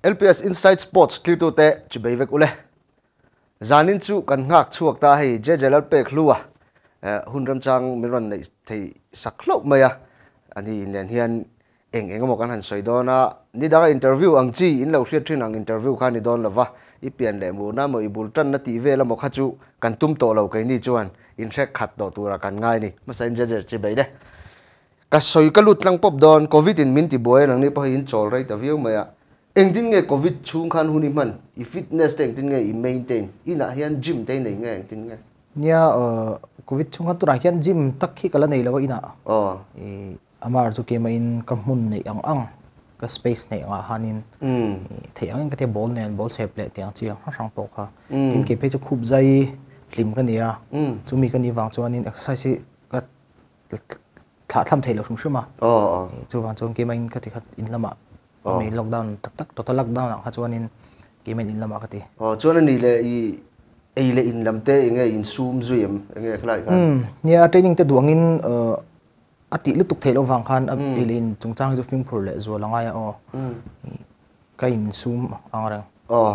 LPS Inside Sports klitu te chibei vek ule zanin chu kan ngak chuak ta hei je jelal pek hluwa eh, hun ram chang, miron nei thei saklo maya ani nen hian, eng eng mo kan han soi dona ni da interview ang chi, in lo hriat thin ang interview kha ni don lova i pian le mu na mo i bul tan na ti ve la mo kha chu, kan tum to lo kai ni chuan in rek khat do tura kan ngai ni. Ma sa in je je chibei đấy. ka soi ka lut lang pop don covid in min ti boy nang ni pa in chol rai ta view maya engtin nge covid chung khan huni man i fitness te engtin nge i maintain ina hian gym te nei nge engtin nge nia covid chung khan tura hian gym tak khi kala nei lawa ina oh e amar chu ke main ka mun nei ang ang ka space nei nga hanin mm thei ang ka te ball nen ball shape le tiang chi ha rang po kha tin ke pe chu khub zai lim ka nia mm chu mi ka ni wang chuanin exercise ka thla tham shum shuma oh oh chu wang chuan ke main ka ti khat in lama mi lockdown tak tak total lockdown ha chuanin ke main in lama ka ti oh chuan ni le i ei le in lam te nge in zoom zuim nge klai kan um nia training te duangin ati lu tuk thelo wang khan a ilin chungchang ju film phur le zo langa ya o ka in zoom angrang oh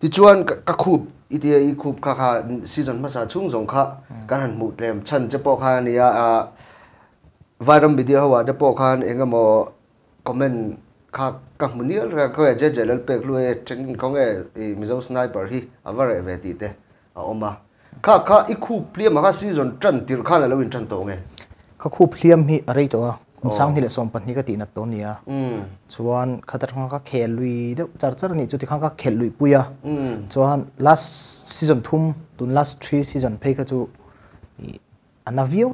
ti chuan ka khub iti i khub kha kha season ma sa chung zong kha. Kan han mu lem chan che po kha ni a varam video hawa de po khan enga mo comment kha ka munial ra ko je je lel pek lu e training kong e mizo sniper hi avare ve ti te a oma kha kha i khu plia ma kha season tran tir khan la lawin tran to nge ka khu phliam hi arei to um sang ni le som pan ni ka ti na to nia um chuan khatar khang ka khel lui de char char ni chu ti khang ka khel lui puya um chuan last season thum tun last 3 season phei ka chu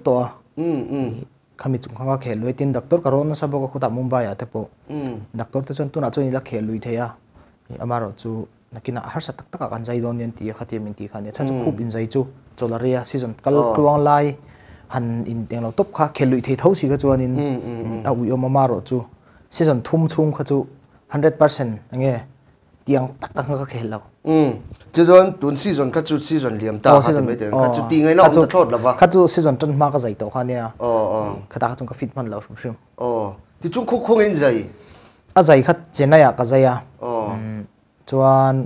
to um um khami chung khawa khel loi tin doctor corona sabo ko khuta mumbai ate po mm. doctor te chon tuna chon ila khel lui theya. Amaro chu nakina har sa tak tak kan zai don yen ti khati min ti khane cha chu mm. khub in zai chu. Cholaria season kal oh. tuang lai. Han in teng lo top kha khel lui thei thau si ga chuan in. A ui om amaro chu. Season thum chung kha chu. 100% ange tiang tak ka ka khel lo um chu don tun season ka chu season liam ta kha me te ka chu ti ngai lo om ta thot lawa kha chu season tan ma ka zai to kha nia oh oh khata ka chung ka fit man lo shum shum oh ti chung khu khong in zai a zai khat chenaya ka zaya oh chuan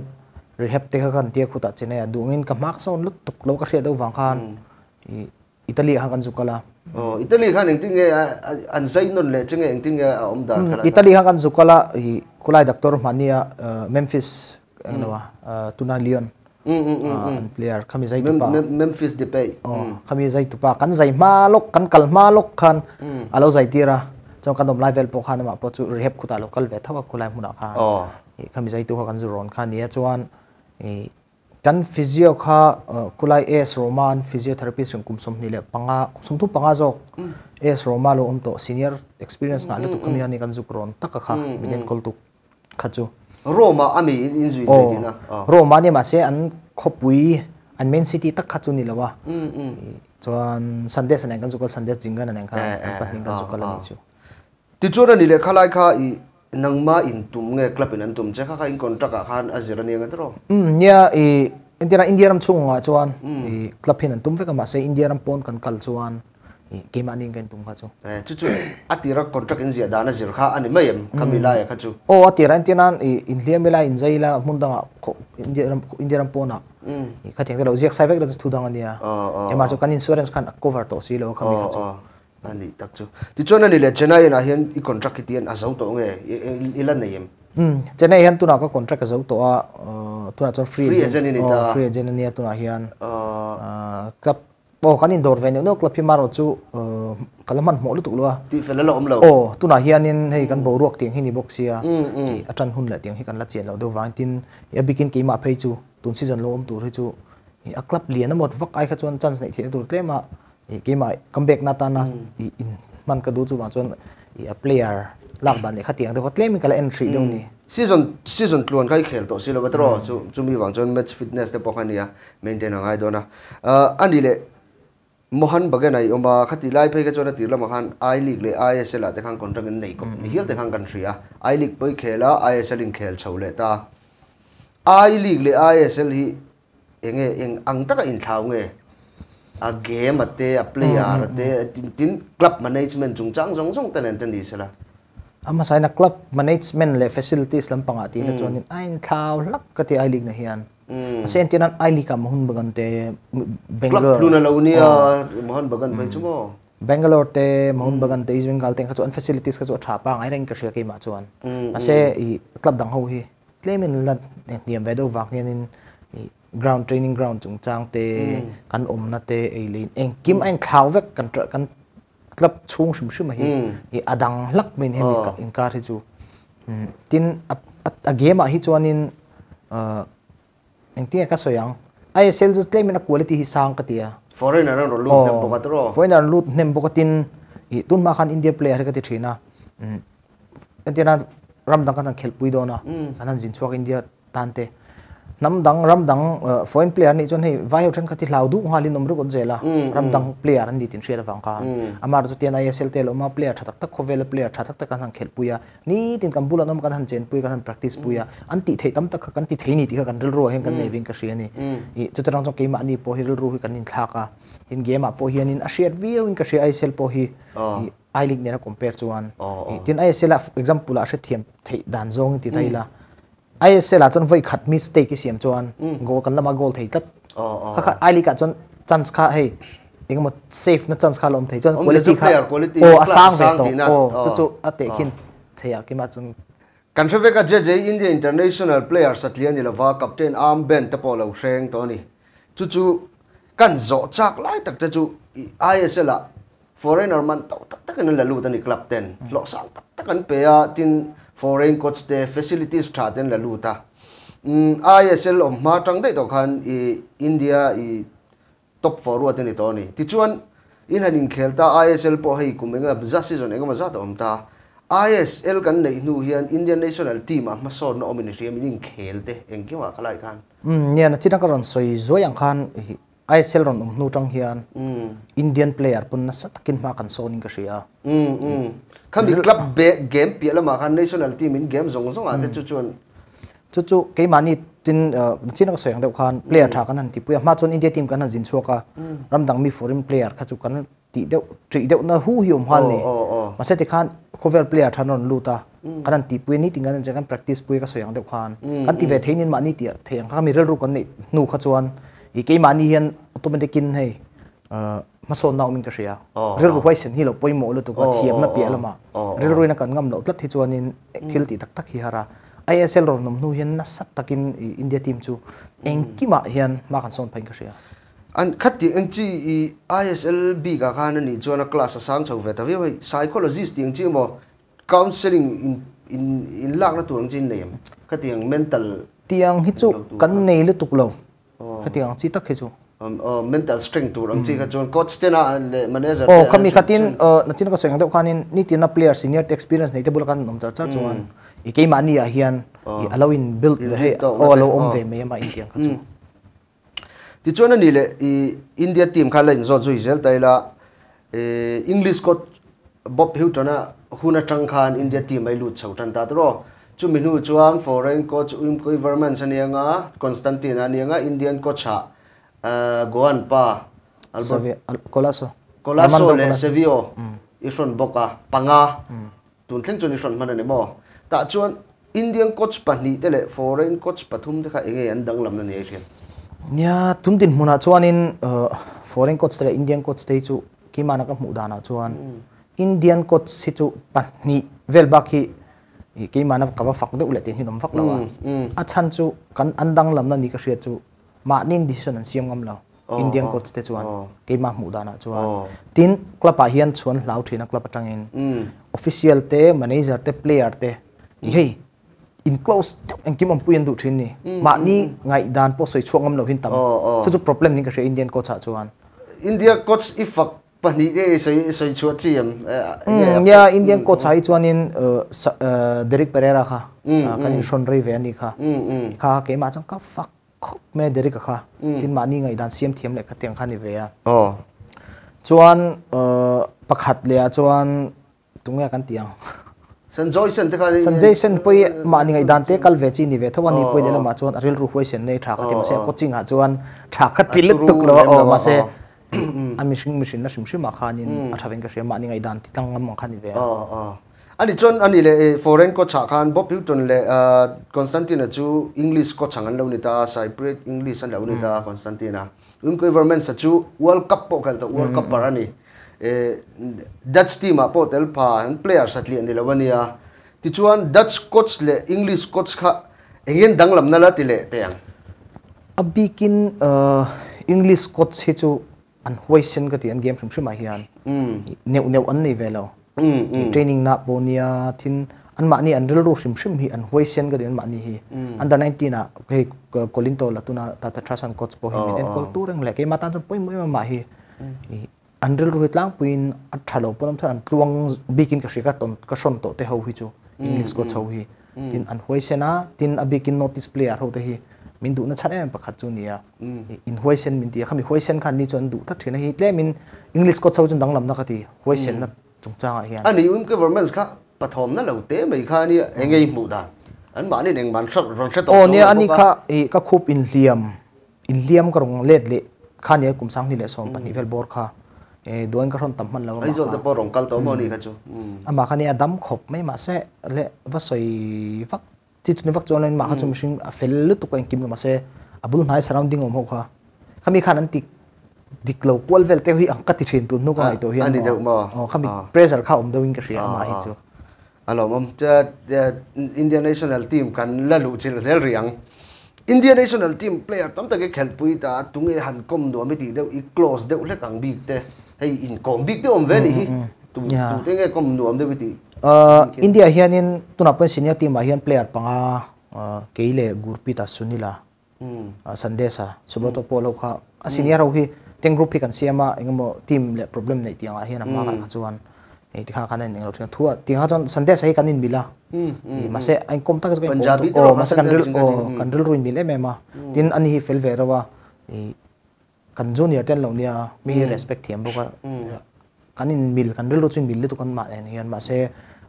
rehab te kan tia khuta chenaya dungin ka mak son lut tuk lo ka hria do wang khan. I italy ha kan zukala oh italy khan eng tinge an zai non le eng tinge a om dan khala italy kan zukala i kulai doctor mania memphis anglawa tuna leon. um um an player kami zai Mem- tu pa Mem- memphis depay oh kami zai tu pa kan zai ma lok kan kal ma lok khan alo zai tira chong kan dom level po khan ma po chu rehab khuta local ve thawa kulai muna kha oh kami zai tu kan zuron kha nia chuan kan physio kha uh, kulai es roman physiotherapy sung kum som ni le panga sung thu panga zo es mm. roma lo um to senior experience na le tu mm, kami mm. ani kan zu kron tak kha minen kol tu kha chu. Roma ami in zui te oh, dina ah. roma ni ma se an khopui an main city tak kha chu ni lawa chuan sandes na kan zu kal sandes jingan na kan pa hin kan zu kal ni chu. Ti chu ra ni le khalai kha i nangma in tum nge club in an tum che kha kha in contract a khan azira ni nga tro um nia e india india ram chung nga chuan. E club hin an tum veka ma se india ram pon kan kal chuan. Game ani kan tum kha chu. Eh chu chu atira contract in zia dana zir kha ani mayem kamila ya kha chu. O atiran tinan in hlia mela in zaila mundanga india ram india ram pona kha theng lo ziak sai vek la thu dang ania oh oh ema chu kan insurance kan cover to si lo kha mi kha chu. oh ani tak chu. Ti chuan ani le chennai na hian i contract tian azau to nge ilan nei em. Um chennai hian tuna ka contract zo to a tuna chon free Free agent. ni oh, ta. free agent ni tuna hian. Uh Ah, club o kan in dor venue no club hi maro chu kalaman mo lu tuk lo ti fela lo om lo o tuna hian in hei kan bo ruak ting hi ni box ya um um i atran hun la ting hi kan la chen lo do wang tin. Ya bikin ke ma phei chu. Tun season lo om tur hi chu. A club lian amot vak ai kha chuan chance nei the tur tlema i ke ma comeback na ta na i in man ka du chu wang chuan i a player lak dan le kha tiang de ko tlemi kala entry do ni season season tluan kai khel to silo batro chu chu mi wang chon match fitness te pokhania maintain angai dona ani le mohan baganai oma khati lai phei ka chona tirla makhan i league le isl a te khang contract nei ko ni hial te khang country a i league poi khela isl in khel chhole ta. I league le isl hi enge eng ang taka in thlau nge a game ate a player ate tin tin club management chung chang jong jong ten ten di sala ama sai na club management le facilities lam panga ti na chuan in ain thlau lak ka ti i league na hian sen tinan i league am hun bagan te club bangalore. Lu na lo ni a mohan bagan bai chu mo bangalore te mohun bagan te east bengal te kha chuan facilities kha chu tha pa ngai reng ka hria ke ma chuan ase i club dang ho hi. Claimin lat niam ve do wak hian in ground training ground chung chang te kan om na te ei lein eng kim ein thlau vek kan tra- kan club chung shim shim hi i adang lak min hem ka in kar hi chu. Tin a, game a hi chuan in uh, eng ti ka soyang. ISL chu claimin a quality hi sang ka tia foreigner ro lu na boka tro. Foreigner lut nem bokatin i tun ma khan india player ka ti thina entina ram dang kan khel pui do na. Kan han jin chuak india tante nam dang ram dang uh, foreign player ni chon hei vai than khati lau du halin nomru gon jela ram dang player an di tin share wang ka amar tu tian isl tel ma player thatak tak khovel player thatak tak kan khel puya ni tin kan bula nom kan han chen pui kan practice puya an ti thei tam tak kan ti thei ni ti kan ril ro hen kan nei wing ka shri ani i chu tarang chong ke ma ni po hi ril ro hi kan in thlaka in game a po hian in a shiat view in ka shri isl po hi. I league ne na compare chuan tin isl example a hre thiam thei dan zong ti taila ISL a chon voi khat mistake ki siam chuan goal kan lama goal thei tat oh oh kha kha ai li ka chon chance kha hei engmo safe na chance kha lom thei chon Om quality o class asang ti na. o Oh. chu chu ate Oh. kin theya ki ma chun kan thave ka je je india international player satlian ni lova captain arm ben te polo shreng to ni chu chu kan zo chak lai tak te chu i- isl a foreigner man to tak tak an la lu ta ni club ten lo sang tak tak an pe tin foreign coach te facilities tha ten la lu ta um isl om ma tang dei to khan i india i top forward ni to ni ti chuan in hanin khelta isl po hei kumenga za season engama za ta om ta. ISL kan nei nu hian Indian national team a ma son no omini riam in khelte engki wa kalai kan mm nia na china ka ron soi zo yang khan ISL ron um nu tang hian mm. Indian player pun na sa takin ma kan sonin ka มีคลับเบเกมเปียละมาคัน national team มินเกมซงซงอาจจะจุจุนจุจุเกมานี่ตินเอ่อจินักเสียงเด็กวกัน player ถากันนั่นที่ปุยมาจนอินเดียทีมกันนั่นจินชัวก็รำดังมี foreign player ขัดจุกันนั่นตีเดียวตีเดียวน่ะหูหิวมันนี่มาเสติขัน cover player ทานนลูตากันนั่นที่ปุยนี่ติงกันนั่นจะกัน practice ปุยก็เสียงเด็กวกันกันที่เวทีนี้มานี่เตียเทียงข้ามีเรื่องรู้กันนี่นูขัดจวนอีเกมานี่เห็นตัวมันได้กินให้เอ่อ pui ka soyang deuh khan kan ti ve theinin ma ni ti theng kha mi rel ru kan nei nu kha chuan i ke mani hian automatic in hei ma son naw min ka ria Oh, rel ru hwai sen hi lo ka Oh, thiam na oh, pi oh. lama Oh, rel ru na kan ngam lo tlat thi chuan in thil ti tak tak hi hara ISL ron nom nu hian na sat takin i India team chu. Engki ma hian ma kan son phain ka ria an khati ang chi i ISL B ka khan ni chuan a class chho ve ta ve bai psychologist ting chi mo counseling in in in lak na tur ang chin nei khati ang mental chu kan nei le tuk lo. Oh. ha tiang chi tak hi chu. um, uh, mental strength tur ang chi ka chuan coach te na manager oh kami khatin na chin ka soyang deuh khanin ni tin na player senior te experience nei te bul kan nom char char chuan i ke ma ni a hian i allowin build ve he mate. om ve me ma in tiang kha chu ti chuan ani le i india team kha lain zo zui zel taila english coach bob hilton a huna tang khan india team ai lut chho tan ta tro chu minu chuang foreign coach um koi verman sanianga constantine anianga indian coach ha uh, goan pa. Albert kolaso Armando le sevio ifron boka panga. Tun thleng chun ifron man ani mo. Ta chuan indian coach pahni te le foreign coach pathum te kha enge an dang lam na ni ai nya tum tin hmuna chuanin uh, foreign coach te indian coach te chu ki mana ka hmu dana chuan. Indian coach hi chu pahni vel bak hi i ki mana ka ba fak deuh le tin hinom fak lawa mm. a chan chu kan andang lam na ni ka hriat chu ma nin decision an siam ngam lo indian coach te chuan ki ma hmu dana chuan tin club a hian chuan hlau thina club atangin Mm. official te manager te player te. Hei in close ang kim ang puyan du thin ni. Ma ni ngai dan po soi chuang am lo hin tam. Oh, oh. chu chu problem ni ka she indian coach ha chuan. India coach ifak pani e soi soi chuat chi am Mm, ya indian coach hai chuan in Derek Pereira kha. Uh, kan in shon rei ve ani kha. Mm mm. Kha ke ma chang ka fuck khop me Derek kha tin ma ni dan siam thiam le ka tiang kha ni ve ya oh chuan uh, pakhat le a chuan tunga kan tiang Sanjoy sen te kan Sanjay Sen poi ma ni ngai dan te kal ve chi ni ve thawan ni poi le ma chuan aril ru hoi sen nei tha ka ti ma se coaching ha chuan tha kha til tuk lo o ma se ami shing machine na shim shim ma khanin a thaveng ka she ma ni ngai dan ti tang ngam khan ni ve Ani chon ani le foreign ko chakhan Bob Hilton le Constantine chu English ko changan lau nita English an lau nita Constantine Un sa chu World Cup po kal World Cup mm. parani Dutch team apo telpa and player sa tli ani lau Dutch coach le English coach ka Engin dang lam nala tile tayang Abikin English coach hecho an ka ti an game from mm. Shumahian Neu neu an ni velo training na bonia thin an ma ni an rel ro shim shim hi an huai sen ti an ma ni hi under 19 na ke kolinto la tuna ta ta trasan coach po hi en kol turang le ke ma tan poi moi ma hi an rel ro hitlang puin a thalo pon than tluang bikin ka shika ton ka shon to te ho hi chu english coach ho hi tin an huai sena tin abikin notice player ho te hi min du na chat em pakhat chu nia in huai sen min ti khami huai sen khan ni chon du tak thina hi tle min english coach ho chun dang lam na ka ti huai sen na chung chang a hian ani un government kha pathom na lo te mai kha ni engei mu da an ma ni neng man shat ron shat o nia ani kha e ka khup in liam in liam ka rong let le kha nia kum sang ni le som pani vel bor kha. E doan ka ron tam man lo ai zol ta porong kal to mo ni kha chu mm ama kha nia dam khop mai ma se le va soi vak chi tu ni vak chon len ma kha chum sing a fel lu tu ko kim ma se abul nai surrounding om ho kha. Khami khan an tik dik lo kwal vel te hui ang ka ti thin tu nu ka to hian ani deuh mo. o khami pressure kha om do in ka ria ma hi chu alo mom cha Indian national team kan la lu chil zel riang. Indian national team player tam ta ke khel pui ta tunge han kom do mi ti deu i close deu le kang big te hey in kom big te om ve ni hi tu tu te nge kom nu om deu ti India hianin tuna pun senior team hian player panga keile gurpita sunila. Mm uh, sandesa subroto polo kha a senior ho hi teng group hi kan siama engmo team le problem nei tianga hian ama kan chuan. E tikha kan nen englo thua thua tinga chon sandesa hi kanin mila mm i mase ein kom tak Punjabi o mase ka kan ril o kan ril ruin mile mema tin ani hi fel ve rawa. I kan junior ten lo nia mi respect thiam boka kanin mil kan ril ro chin mil le tu kan ma en hian ma se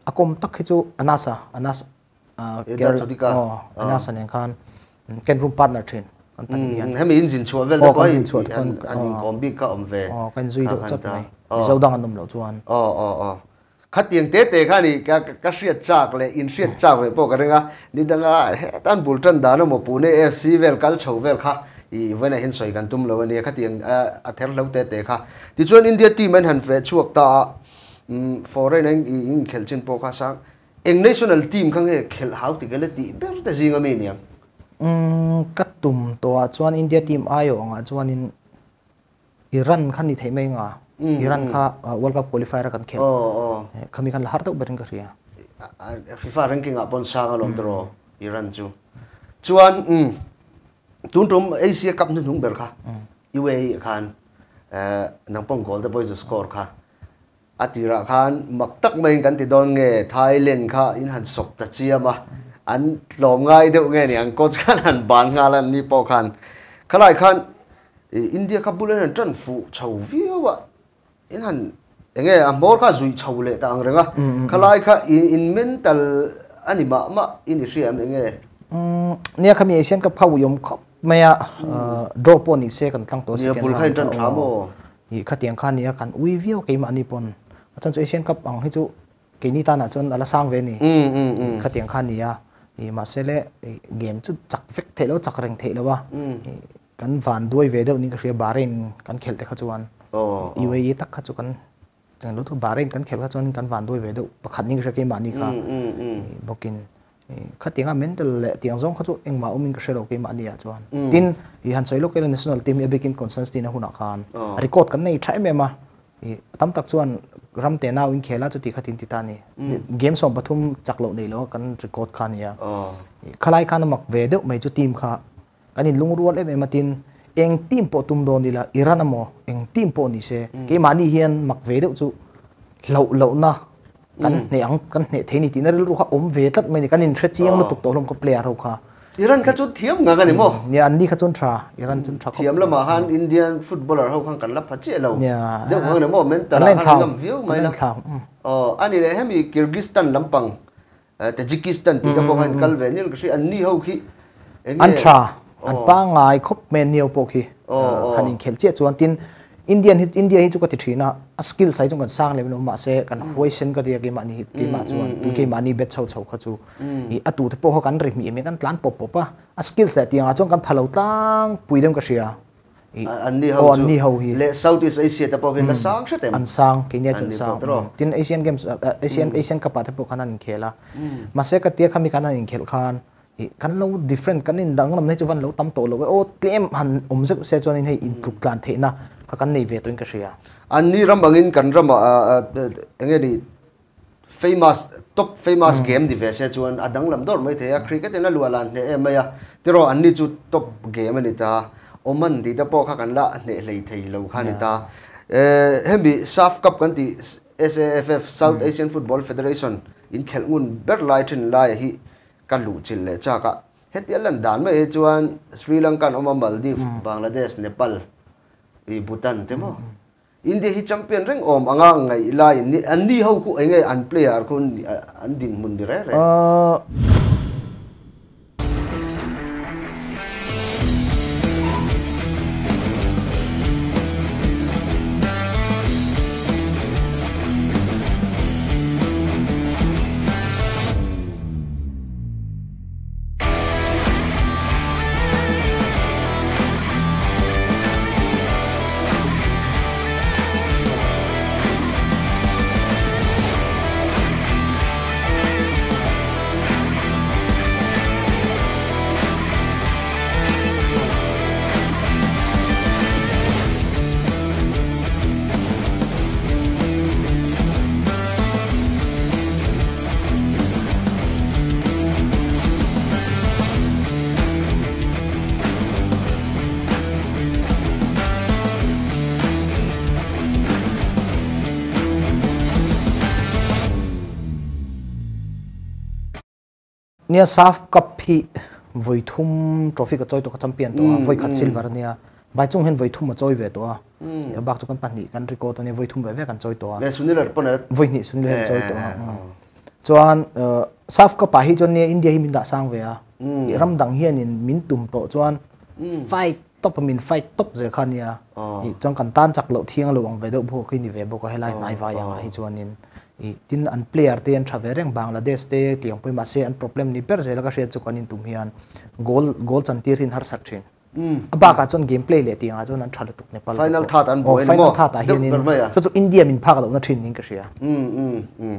akom tak hi chu anasa anas Eh, oh, anasa nen kan ken room partner thin kan tan hian hem in jin chua vel ko kan jin chua an kan- an in kom big ka om ve oh kan zui do Kha chap mai zo dang anum lo chuan ờ khát tiền tết tết khá đi cái cái siết chạc lệ in siết chạc về bộ cái nga đi đang à tan bùn chân đá nó một bùn FC về cái chầu về khá. I với này hiện soi gần tum này khát tiền à theo lâu tết tết khá. Thì chuyên India team anh hẳn về chuộc ta foreign anh in khel trên bộ khá sang national team khang cái khel thì cái lệ tí bé cái gì ngắm mình um katum to a chuan india team ayo anga chuan in iran khan ni thei mai nga iran kha world cup qualifier kan khel ờ Eh, khami kan lahar tak berin ka ria FIFA ranking upon sang alom draw Iran chu chuan um tun tum Asia Cup nun hung ber kha UAE khan nang pong goal the boys score kha atira khan mak tak mai kan ti don nge Thailand kha in han sok ta chiama อันหลอมง่ายเดียวไงนี่อังกฤษกันอันบานงานอันนี้พอคันขลายคันอินเดียกับบุเรนจันฟูชาวเวิวะอินหันเองอันบอกว่าสุยชาวเล่ต่างเรื่องอะขลายคันอินเมนตัลอันนี้มามาอินเสียมเองเนี่ยขมีเอเชียนกับเขาวยมครับไม่อะดรอปนี่เซกันตั้งตัวเนี่ยกันบุลคันจันทราโมนี่ขัดเตียงคันเนี่ยกันวิวิวกี่มันนี่ปนอาจารย์เอเชียนกับอังให้จุกี่นี่ตานะจนอะไรสร้างเวนี่ขัดเตียงคันเนี่ย i game chu chak vek the lo chak reng the lo wa. I kan van duai ve deuh ni ka hria bahrain kan khel te kha chuan oh UAE tak kha chu kan tang lu thu bahrain kan khel kha chuan kan van duai ve deuh pakhat ni ka ke ma ni kha i bokin i khatianga mental le tiang zong kha chu engma umin ka hria lo ke ma ni a chuan tin i han choi lo ke national team e bekin consensus tin a huna khan record kan nei thai me ma i tam tak chuan ram te naw in khela chu ti khatin ti ta ni. Game som pathum chaklo nei lo kan record khan ya oh. Khalai khan mak ve deuh mai chu team kha. Kanin lungrual em ematin eng team po tum don nila iran amo eng team po ni se. Ke mani hian mak ve deuh chu lo lo na. Kan ne ang kan ne theini ti na ril ru kha om ve tat mai ni. Kanin thre chiang lu tuk to lom ko player ho kha Iran ka chu thiam nga kan mo. Ni an ni kha chun thra iran chun thra thiam la ma han Indian footballer ho khang kan la phache lo Yeah. de wang ne mo men ta la han ngam view mai la. mm. oh ani le hemi Kyrgyzstan lampang eh, Tajikistan ti ta ko han kal ve nil kri an ni ho khi. An thra an pa ngai khop men niau po khi. Oh. hanin khel che chuan tin indian hit india hi chu ka ti thina a skill sai chung kan sang le no ma se kan hoi sen ka dia ki ma ni ki ma chuan tu ki ma ni bet chau chau kha chu. I atu te po ho kan ri mi me kan tlan pop pop a. Skill sa ti nga chung kan phalo tlang puidem ka ria an ni oh, ho an ni ho hi. Le southeast asia ta po la sang hre tem an sang ke ne An chun sang. Mm. tin asian games asian asian cup ta po kanan khela ma se ka tia khami kanan in khel khan. Kan lo different kan in dang lam ne chuan lo tam to lo o tlem han um se se chuan in hei in truk tlan the na ka kan nei ve to in ka ria an ni ram bangin kan ram a enge ni famous top famous game di ve se chuan adang lam dor mai the a cricket na lualan ne e maya tiro an ni chu top game ani ta. Oman di ta po kha kan la ne lei thei lo kha ni ta. Eh hembi saf cup kan ti SAFF South Asian Football Federation in khel ngun ber lai thin lai hi kan lu chil le cha ka hetial lan dan mai chuan Sri Lanka oma Maldives Bangladesh Nepal i Bhutan te mo India hi champion reng om anga ngai lai ni an ni ho ku ai ngai an player kun an din mun di re nia saf cup hi voi thum trophy ka choi to ka champion to a voi khat silver nia. Bai chung hen voi thum ma choi ve to a. Ya bak chu kan pan ni kan record ani voi thum ve ve kan choi to le sunil ar pon voi ni sun le Eh, choi to eh, eh, Mm. chuan saf cup pa hi chon nia india hi min da sang ve a. Ram dang hian in min tum to chuan fight top min fight top ze khan nia. Oh. chong kan tan chak lo thiang lo ang ve do bo khi ni ve bo ko helai nai va yang hi chuan in tin an player te an thavereng bangladesh te tiang pui ma se an problem ni per zela ka she chu kan in tum hian. Goal goal chan tir hin har sak thin. Hmm. Aba ka chon gameplay le tiang a chon an thal tuk ne pal final tha tan bo oh, en mo. tha ta hian in chu chu india min phak lo na thin ning ka she um um um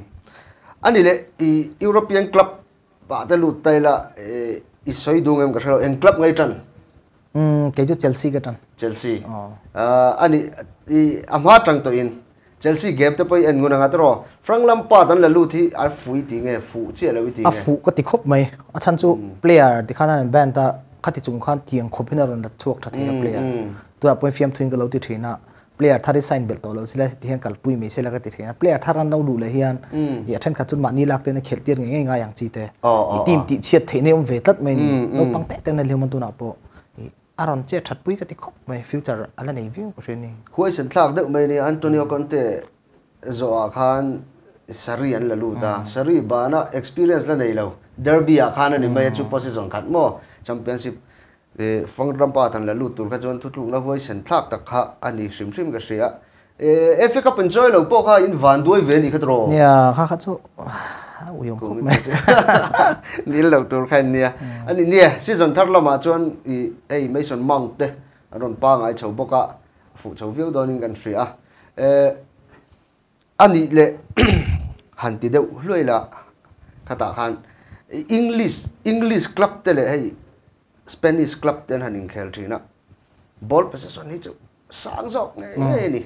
ani le i european club ba ta lu tai la e, i soi dung em ka thalo en club ngai tan? Um ke chu chelsea ka tan. Chelsea. Oh. Ah, ani i amha tang to in? Chelsea game te poi en nguna nga tro frank lampard an la lu thi a fui ti nge fu che la wi ti a nge fu ka ti khop mai a chan chu player ti khana ban ta khati chung khan tiang khop hina ron la chuak tha thei player tu a point fiam thuing ka lo ti thina player thari sign bel to lo sila ti hian kal pui mi se la ka ti thina player tharan no lu le hian ya then kha chun ma ni lak te na khel tir nge nga yang chi te Oh, oh, i team ti chiat thei ne um ve tat mai ni no pang te te na le mon tu na po I aron che that pui ka ti khop mai future ala nei view ko ni huai sen thlak de mai ni antonio conte zo a khan sari an lalu ta. Mm. Sari bana experience la nei lo. Derby a khan ni mai chu mm. position khat mo. Championship e fong ram pa tan lalu tur ka jon thutlung la huai sen thlak tak kha ani shrim shrim ka shria e eh, fa cup enjoy lo po kha in van duai ve ni khatro ya kha kha chu. U yong khop mai. nil lo tur khan nia. Ani nia season thar lama chuan i ei mason mount te ron pa ngai chho boka fu chho viu donin kan shria e ani le han ti deuh hloi la khata khan english english club te le hei spanish club ten han in khel thina ball possession hi chu sang jok nge ni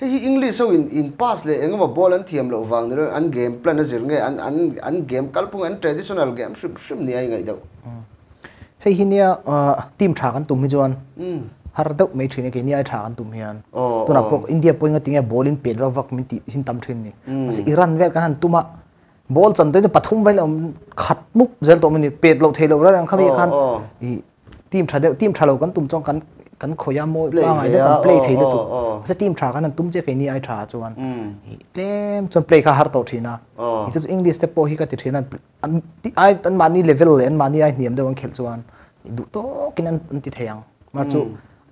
hei hi english so in in pass le engama ball an thiam lo wang ne an game plan a zir nge an an an game kalpung an traditional game shrim shrim ni ai ngai deuh hei hinia team tha kan tum hi chuan um har deuh mai thine ke ni ai tha kan tum hian Oh, tuna oh. pok india poinga tinga ball in pe lo vak min ti hin tam thin ni masi iran vel kan han tuma ball chan te pathum vel om khat muk zel to mini pet lo thelo ra khami Oh, khan oh. i team tha deuh team tha lo kan tum chong kan kan khoya mo Play pa ngai ve de kan a, play oh, thei le tu oh, oh. sa team tha kan han tum che ke ni ai tha chuan um i tem chon play kha har to thina Oh. i chu english te po hi ka ti thina an ti ai an mani level le an mani ai niam de wan khel chuan i du to kin an an ti theyang mar chu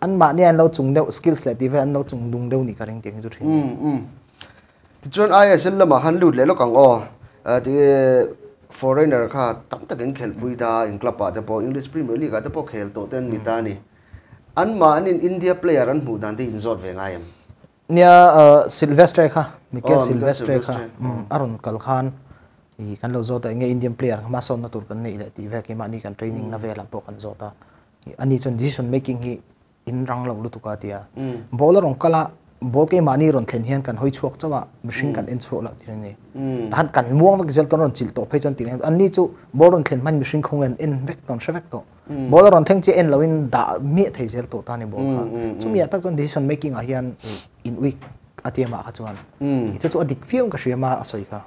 an ma ni an lo chung deu skills le ti ve an lo chung dung deu ni ka ring ting chu thin um um ti chuan ISL lama han lut le lo kang o ti foreigner kha tam takin khel pui da in club pa te po English Premier League te po khel to ten ni ta ni an ma an in India player an mu dan ti in zot ve ngayam nia Sylvester kha Mikel Oh, Sylvester kha. Silvestre. um aron kal khan i kan lo zota nge Indian player. Ma son na tur kan nei le ti ve ke ma ni kan training na vela po kan zota ani chon decision making hi in rang lo lu tu ka tia Mm. bowler ong kala ball ke mani ron thlen hian kan hoi chuak chawa machine kan en chuak la ti ni. Mm. han kan muang vak zel ton ron chil to phei chon ti an ni chu ball ron thlen man machine khong en en vek ton shevek to modern ron theng che en lawin da mi thei zel to tani bo kha mm, mm, mm. chu mi atak chon decision making a hian in week atiama kha chuan. Chu chu adik fiam ka shrema asoi kha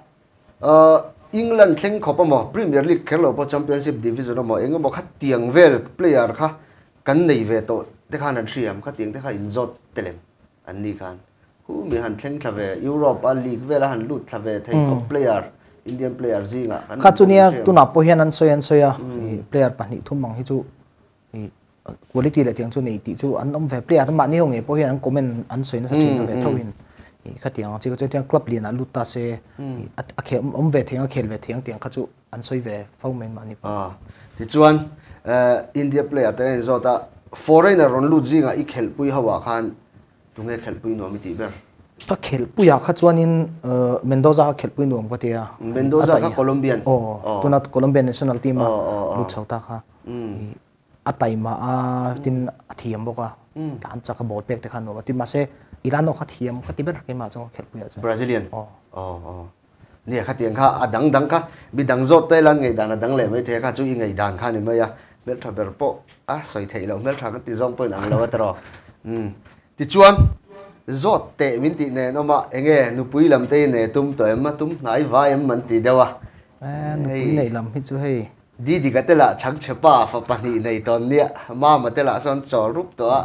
England thleng khopa mo Premier League khelo po Championship Division mo enga mo kha tiang vel player kha kan nei ve to te khan an shriam kha tiang te kha in zot telem an ni khan. Hu mi han thleng thave Europa League vela han lut thave thei player. Indian player zinga kan kha chu nia tuna po hian an soy an soya player pani thum mang hi chu i quality le tiang chu nei ti chu an om ve player ma ni hong e po hian an comment an soy na sa thin ve thawin i kha tiang chi ko chu tiang club lian a luta se a khe om ve theng a khel ve theng tiang kha chu an soi ve fau men ma ni à thì chuan uh, India player te en zota foreigner ron lut zinga i khel pui hawa khan. Tunge khel pui mi ti ber ta khel puya kha chuanin mendoza khel pui nuam ka tia Mendoza kha Colombian. Oh tunat colombian national team a Oh, oh, oh. lu chauta kha. Mm. i atai ma a tin a thiam boka tan cha ka bot pek te khan no ti ma se iran no kha thiam ka ti ber ke ma chong khel puya cha Brazilian. Oh. Oh oh. Nia kha tiang kha adang dang kha. Bi dang zot te lan ngai dan adang le mai the kha chu i ngai dan kha ni mai ya. Mel tha ber po a soi thei lo. Mel tha ka ti zong point ang lo atro um ti chuan zot te min ti ne no ma enge nu pui lam te ne tum to em ma tum ngai va em man ti dewa no pui nei lam hi chu hei di di ka tela chang chepa fa pani nei ton nia ma ma tela son cho rup to a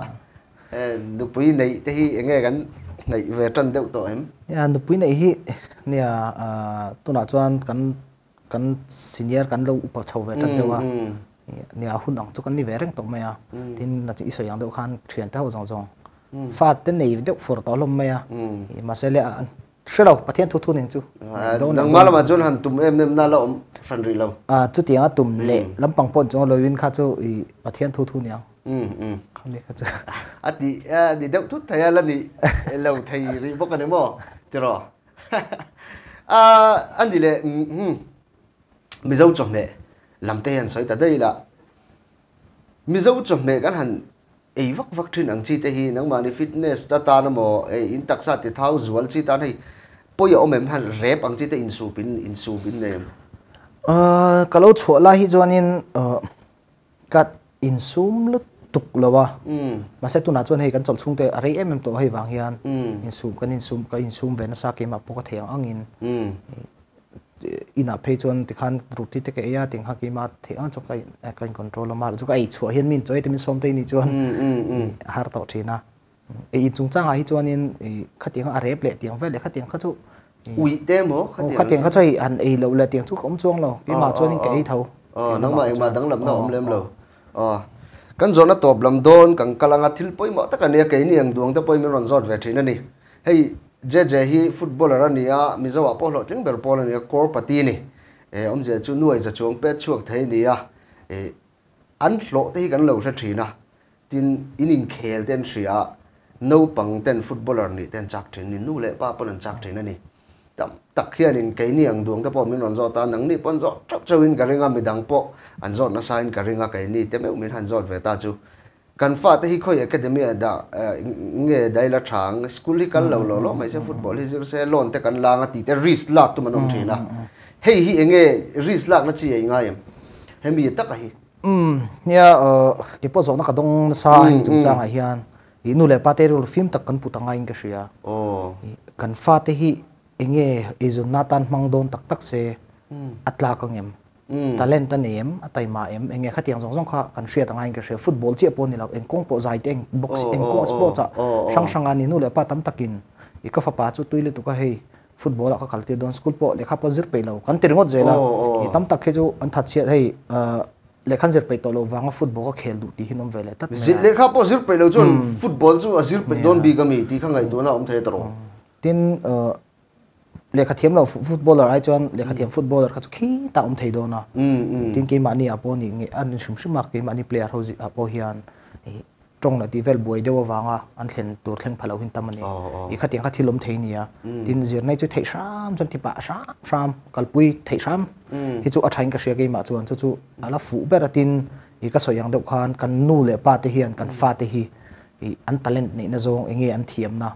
nu pui nei te hi enge kan nei ve tran deuh to em. Ya no pui nei hi. Nia a tuna chuan kan kan senior kan lo upa chho ve tan dewa nia hun ang chu kan ni ve reng to maya tin na chi isoi yang deuh khan thian ta ho jong fat te nei deuh for to lom maya mm. ma se le an shelo pathian thu thu ning chu À, nang mala ma chon han tum em em na lo om fan ri lo a chu tianga tum le lampang pon chong lo win kha chu i pathian thu thu niang um um kham le kha chu a ti a di deuh thut thaya la ni lo thei ri bok ani mo ti ro a an di le um mi zo chom me lam te han soi ta dei la mi zo chom me kan han ei vak vak thin ang chi te hi nang mani fitness ta ta na mo e in tak sa ti thau zual chi ta nei po ya om em han rep ang chi te in su pin in su pin ne a kalau chho la hi chuanin kat in sum lu tuk lawa um ma se tu na chuan hei kan chol chung te are em em to hei wang hian in sum kan in sum ka in sum ve na sa ke ma poka theng angin um ina phei chuan ti khan ruti te ke ya ting ha ki ma theng ang chok kai kan control ma chu kai chho hian min choi te min som te ni um har to thina e in chung chang hi chuanin e khatiang a rep le tiang ve le khatiang kha chu. Ui te mo oh khatiang kha choi an e lo le tiang chu kom chuang lo. Ki ma chuanin ke ei tho. Ờ nang ma eng ma dang lam na om lem lo. ờ kan zon na top lam don kan kalanga thil poi mo ta kan ya ke ni ang duang ta poi mi ron zot ve thina ni. Hei je je hi footballer ani a mi polo a ber polo ni kor pati ni e om je chu nuai za chuang pe chuak thei ni a e an hlo te hi kan lo sa thina tin inin khel ten thria no pang ten footballer ni ten chak thin ni nu le pa pon an chak thin ani tam tak khian in ke ni ang duang ta po min ron zo ta nang ni pon zo chak chawin ka ringa mi po an zo na sain ka ringa ke ni te me min han zo ve ta chu kanfa te hi khoi academy da nge dai la thang school hi kan lo lo lo mai se football hi se lon te kan langa ti te risk lak tu manom thina hei hi enge risk lak na chi ai nga yam hemi ta ka hi. Um ya uh, ke po zona ka dong sa hi hmm, chung chang hmm. a hian. I nu le pa te ro film tak kan putanga ing ka shia o oh. kanfa te hi enge ezum natan mang don tak tak se atla kangem talent ta nem atai ma em enge khatiang zong zong kha kan shria tanga in ka shria football chi pon ni lo eng kong po zai teng box Oh, eng oh, kong oh, sport cha oh, oh. sang sang ani nu le pa tam takin i ka fa pa chu tuile tu ka hei football ka kalti don school po le kha po zir pe lo kan tir ngot zela Oh, oh. i tam tak he chu an that chiat hei le khan zir pe to lo wanga football ka khel du ti hinom vele tat zit le kha po zir pe lo chon football chu azir pe don bi kami ti kha ngai do na om the tro tin le kha thiam lo footballer ai chuan le kha thiam footballer kha chu khi ta om thei do na um um tin ke mani apo ni nge an shim shim mak ke mani player ho zi apo hian trong là tivel buai dewa wanga an thlen tur thleng phalo hin tamani. I khating kha thilom thei nia tin zir nei chu thei sham chon ti pa sham sham kalpui thei sham. Hi chu athain ka shia ke ma chuan chu chu ala fu bera tin i ka soyang deuh khan kan nu le pa te hian kan fa te hi. An talent nei na zong enge an thiam na.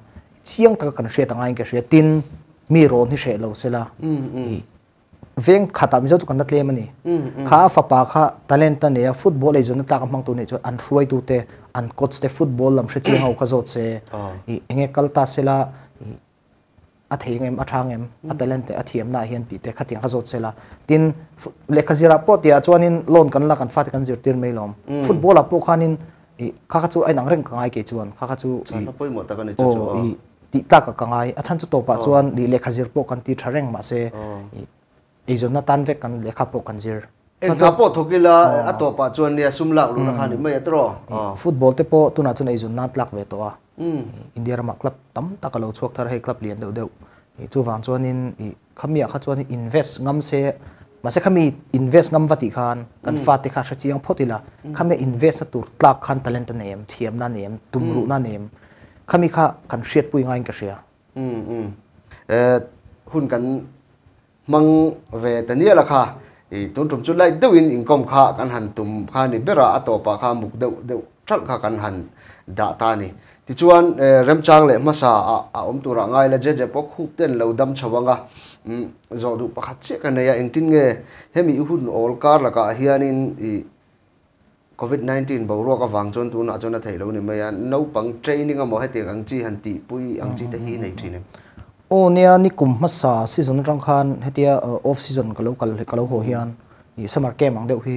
Chiang ta kan hria tangai ka hria tin มีโรนี่เชลเอาเสละเวียงขัดตามเจ้าตุกันนัดเลี้ยมันนี่ข้าฟ้าปาข้าทาเลนต์เนี่ยฟุตบอลไอ้จนตากมังตัวเนี่ยจนอันรวยตัวเตะอันกดสเตฟุตบอลลำเชื่อเขาขจดเสอีเงี้ยกัลตาเสละอัธยังเอ็มอัธางเอ็มอัตเลนเตอัธยมน่าเฮียนตีเตขัดยังขจดเสละทินเลขาจิราปอตีอาจวนนินลอนกันละกันฟาดกันจิรตีนไม่ลมฟุตบอลอ่ะพวกข้านินข้าข้าจูไอ้หนังเร่งกันไอ้เกจวนข้าข้าจู ติตากะกังไออาจารย์จุดโตปะจวนดีเลขาจิรปกันตีทะเรงมาเซอีจนนัตันเวกันเลขาปกันจิรเอ็นทับปทุกิละอัตปะจวนเนี่ยซุ่มลักลุนะคะนี่ไม่ตรอฟุตบอลเตปตุนาจุนอีจนนัตลักเวตัวอินเดียมาคลับตั้มตะกะโลชวกทาร์ให้คลับเลียนเดียวเดียวจูวางจวนินขมีขจวนินอินเวสงั้มเซมาเซขมีอินเวสงั้มวัติคานกันฟาติคาชจียงพอดีละขมีอินเวสตุรตลักคันตะเลนตะเนมเทียมนาเนมตุมรุนาเนม ข้ามีค่ากันเสียดปุยง่ายกันเสียอืมอืมเออหุ่นกันมังเวตนี่ละค่ะอีตุนตุมจุดไล่เดวินอินคอมค่ะกันหันตุมค่ะนี่เบระอตอปะค่ะมุกเดวเดวชัลค่ะกันหันดาตานี่ที่ชวนเออเริ่มจางเลยมาสาอาอมตัวร่างไงละเจเจปกคุบเต้นเหลวดำชวังอ่ะอืมจอดูปะคัดเชกันเนี่ยอินทินเงเฮมีหุ่นออลการละค่ะเฮียนินอี covid 19 bo ro ka wang chon tu na chon na thei lo ni maya no pang training amo hete ang chi han ti pui ang chi te hi nei thine o nia ni kum ma sa season rang khan hetia off season ka lo kal ka lo ho hian i summer camp ang deuh hi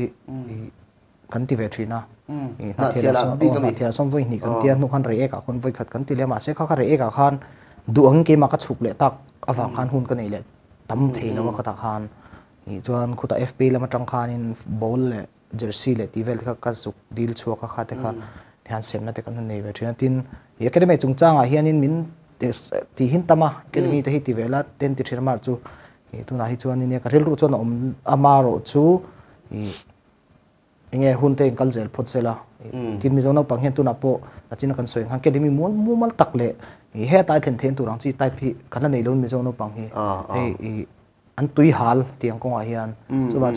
kan ti ve thina i na. Thia la bi ka mi thia som voi ni kan tia nu khan re ka kon voi khat kan ti le ma se kha kha re ka khan. Du ang ke ma ka chuk le tak awang khan hun ka nei le tam thei lo ka ta khan. I chuan khuta fp lama tang khan in ball le jersey ले तीवल का का सुख दिल छुआ का खाते का mm. ध्यान सेम ना तेरा नहीं बैठ रहा तीन ये कहते मैं चुंचांग आ हिया नहीं मिन ती हिं तमा के लिए mm. तही तीवला तें ती ठेर मार चु ये तो ना ही चुआ नहीं का रिल रुचो ना अमार चु ये इंगे हुन इंकल जेल पोट सेला mm. तीन मिजोना पंगे तो ना पो अचीन कंसो इंगा हाँ, के लिए मोल मोल फ़ी कहना नहीं लोन हाल तियांग कों आहियान सुबह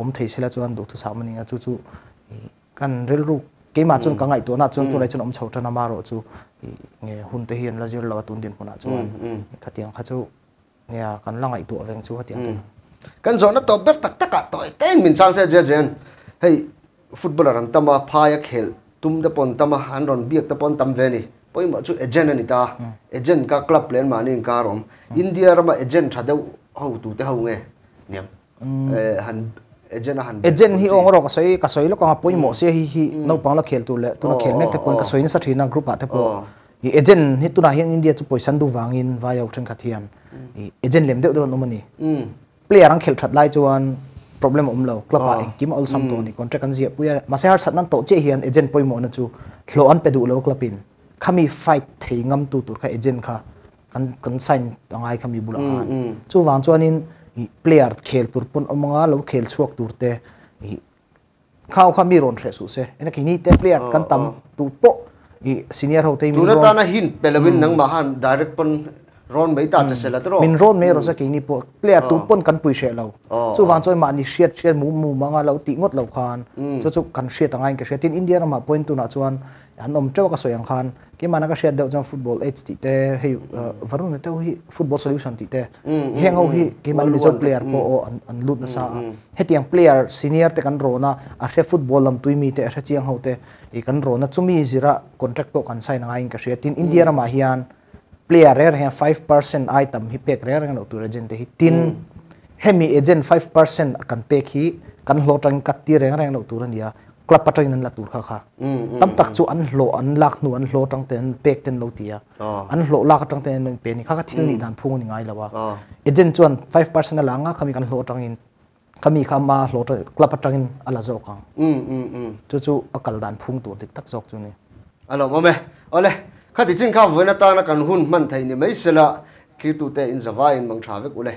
om thei sela chuan du thu sa mani nga chu chu kan rel ru ke ma chun ka ngai to na chun tu lai chun om chho tana ma ro chu nge hun te hian la zir lawa tun din puna chuan khatiang kha chu nge kan langai tu aveng chu khatiang kan zo na to ber tak tak to ten min chang se je jen hey footballer an tama phaya khel tum da pon tama han ron biak ta pon tam ve ni poi ma chu agent ani ta agent ka club plan ma ni ka rom india rama agent thadeu ho tu te ho nge niam han agent han agent hi ong ro ka soi ka soi lo ka poi mo se hi hi no pang la khel tu le tu na khel mek te pon ka soi na sa thina group a te po hi agent hi tu na hian india chu poisan du wangin va yau thren khathian hi agent lem deuh do no mani um player ang khel that lai chuan problem om lo club a eng kim ol sam to ni contract an zia puya ma se har sat nan to che hian agent poi mo na chu thlo an pe du lo club in khami fight thei ngam tu tur kha agent kha kan kan sign angai khami bula an chu wang player khel pun omanga lo khel chuak tur te. I khaw kha mi ron re su se. Player kan tam oh, oh. i senior ho te mi ron. tu hmm. nang ma direct pon ron mai ta cha hmm. min ron me ro sa hmm. ki player tu oh. kan pui she lo chu wan choi ma ni shiat shiat mu mu manga lo ti kan shiat angai ka shiat. In india ma point tu an om trewa ka soyang khan ki mana ka shiat deuh football h ti te hei varun te hi football solution ti te heng ho hi ki man resort player po o an lut na sa hetiang player senior te kan ro na a hre football lam tuimi te a chiang ho te i kan ro na chumi zira contract po kan sign angai ka shiat in india ma hian player rare he 5% item hi pek rare ngano tu agent hi tin hemi agent 5% kan pek hi kan hlo tang kat ti reng reng no tu ran ya club patra in an la tur kha kha. Mm, mm, Tam tak mm. chu an hlo an lak nu an hlo tang ten pek ten lo tia oh. an hlo lak tang ten no pe ni. Kha kha thil ni dan phung ni ngai lawa oh. agent chuan 5% la nga khami kan hlo tang in. Khami kha ma hlo tang club patra in ala zo ka um um chu chu akal dan phung tur dik tak jok chu ni. Alo mome ole. Kha ti chin kha vena ta na kan hun man thai ni mai sela. Ki tu te in zawa in mang tha vek ule